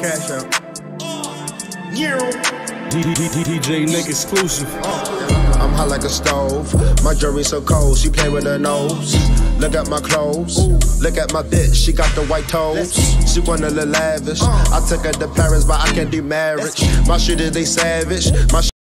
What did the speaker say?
cash out. DJ Nick exclusive. Uh, I'm hot like a stove. My jewelry so cold, she play with her nose. Look at my clothes. Look at my bitch, she got the white toes. She wanna look lavish. I took her to Paris, but I can't do marriage. My shit is they savage. My